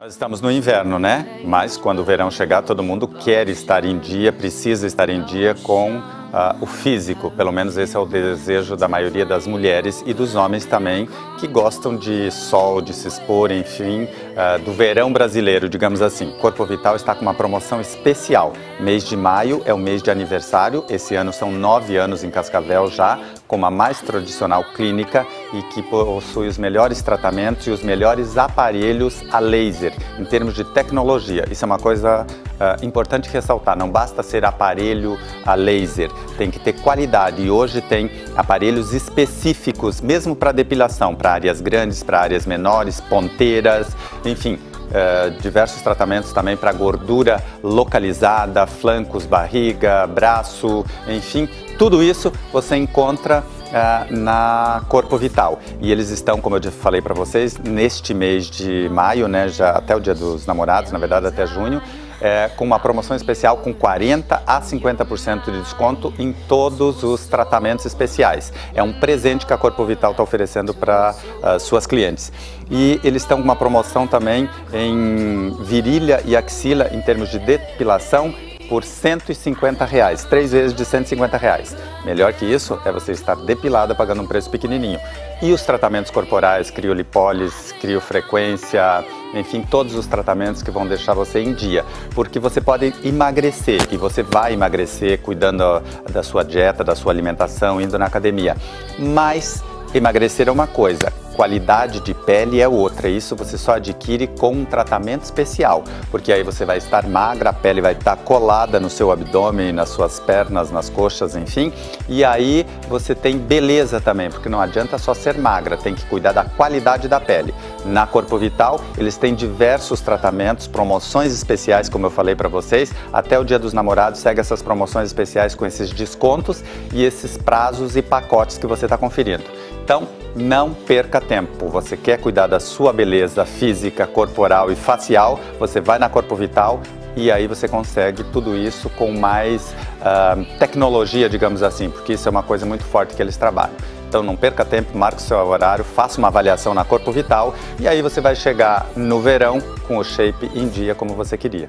Nós estamos no inverno, né? Mas quando o verão chegar, todo mundo quer estar em dia, precisa estar em dia com uh, o físico. Pelo menos esse é o desejo da maioria das mulheres e dos homens também, que gostam de sol, de se expor, enfim, uh, do verão brasileiro, digamos assim. Corpo Vital está com uma promoção especial. Mês de maio é o mês de aniversário. Esse ano são nove anos em Cascavel já, com a mais tradicional clínica e que possui os melhores tratamentos e os melhores aparelhos a laser em termos de tecnologia. Isso é uma coisa uh, importante ressaltar. Não basta ser aparelho a laser, tem que ter qualidade. E hoje tem aparelhos específicos, mesmo para depilação, para áreas grandes, para áreas menores, ponteiras, enfim. Uh, diversos tratamentos também para gordura localizada, flancos, barriga, braço, enfim, tudo isso você encontra uh, na Corpo Vital. E eles estão, como eu falei para vocês, neste mês de maio, né, já até o Dia dos Namorados, na verdade até junho, é, com uma promoção especial com 40 a 50% de desconto em todos os tratamentos especiais. É um presente que a Corpo Vital está oferecendo para uh, suas clientes. E eles estão com uma promoção também em virilha e axila em termos de depilação por 150 reais, três vezes de 150 reais. Melhor que isso é você estar depilada pagando um preço pequenininho. E os tratamentos corporais, criolipólise, criofrequência, enfim, todos os tratamentos que vão deixar você em dia. Porque você pode emagrecer e você vai emagrecer cuidando da sua dieta, da sua alimentação, indo na academia. Mas emagrecer é uma coisa, qualidade de pele é outra. Isso você só adquire com um tratamento especial, porque aí você vai estar magra, a pele vai estar colada no seu abdômen, nas suas pernas, nas coxas, enfim. E aí você tem beleza também, porque não adianta só ser magra, tem que cuidar da qualidade da pele. Na Corpo Vital, eles têm diversos tratamentos, promoções especiais, como eu falei para vocês. Até o Dia dos Namorados segue essas promoções especiais com esses descontos e esses prazos e pacotes que você está conferindo. Então, não perca tempo. Você quer cuidar da sua beleza física, corporal e facial? Você vai na Corpo Vital e aí você consegue tudo isso com mais uh, tecnologia, digamos assim, porque isso é uma coisa muito forte que eles trabalham. Então não perca tempo, marque o seu horário, faça uma avaliação na Corpo Vital e aí você vai chegar no verão com o shape em dia como você queria.